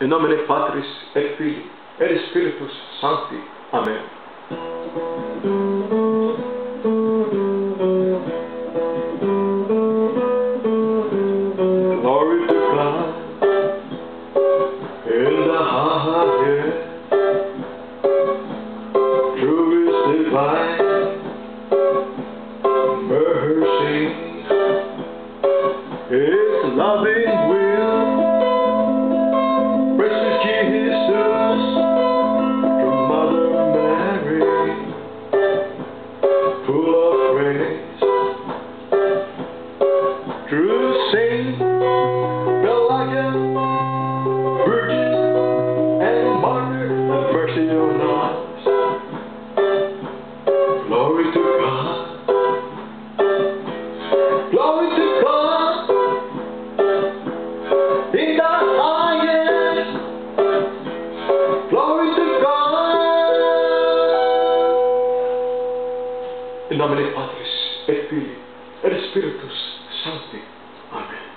In nomine Patris et Filii et Spiritus Sancti. Amen. Glory to God in the highest. True is divine mercy. His loving full of praise. True saint, In nomine Patris et Filii et Spiritus Sancti. Amen.